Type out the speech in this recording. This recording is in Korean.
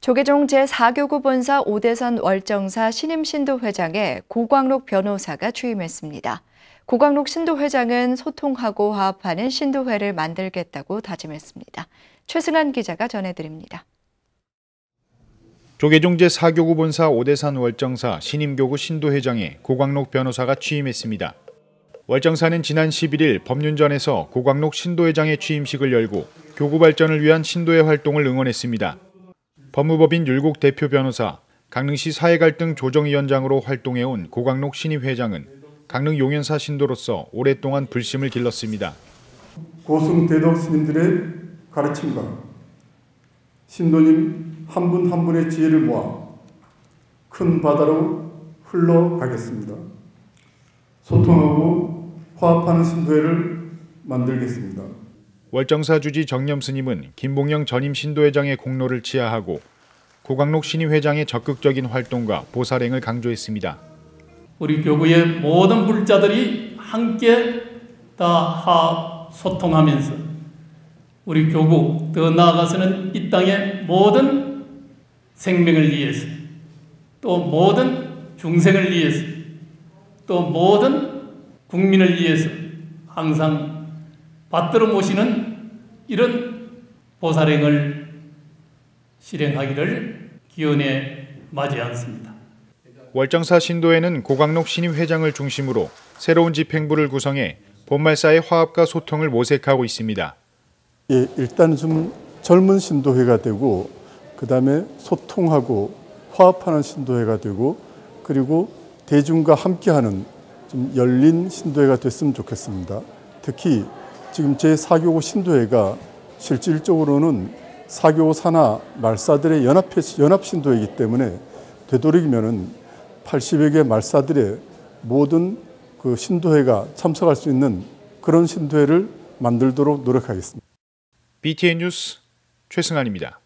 조계종 제4교구 본사 오대선 월정사 신임 신도 회장에 고광록 변호사가 취임했습니다. 고광록 신도 회장은 소통하고 화합하는 신도회를 만들겠다고 다짐했습니다. 최승한 기자가 전해드립니다. 조계종 제4교구 본사 오대산 월정사 신임교구 신도회장에 고광록 변호사가 취임했습니다. 월정사는 지난 11일 법륜전에서 고광록 신도회장의 취임식을 열고 교구 발전을 위한 신도의 활동을 응원했습니다. 법무법인 율곡 대표 변호사, 강릉시 사회갈등 조정위원장으로 활동해온 고광록 신임 회장은 강릉 용현사 신도로서 오랫동안 불심을 길렀습니다. 고승 대덕 스님들의 가르침과 신도님 한분한 분의 지혜를 모아 큰 바다로 흘러가겠습니다. 소통하고 화합하는 신도회를 만들겠습니다. 월정사 주지 정념 스님은 김봉영 전임 신도회장의 공로를 치하하고 고광록 신임 회장의 적극적인 활동과 보살행을 강조했습니다. 우리 교구의 모든 불자들이 함께 다 소통하면서 우리 교구 더 나아가서는 이 땅의 모든 생명을 위해서 또 모든 중생을 위해서 또 모든 국민을 위해서 항상 받들어 모시는 이런 보살행을 실행하기를 기원해 맞이 않습니다. 월정사 신도에는 고광록 신임 회장을 중심으로 새로운 집행부를 구성해 본말사의 화합과 소통을 모색하고 있습니다. 예, 일단 좀 젊은 신도회가 되고 그 다음에 소통하고 화합하는 신도회가 되고 그리고 대중과 함께하는 좀 열린 신도회가 됐으면 좋겠습니다. 특히 지금 제4교구 신도회가 실질적으로는 사교 산하 말사들의 연합, 연합 신도이기 때문에 되도록이면은 80여 개 말사들의 모든 그 신도회가 참석할 수 있는 그런 신도회를 만들도록 노력하겠습니다. BTN 뉴스 최승환입니다.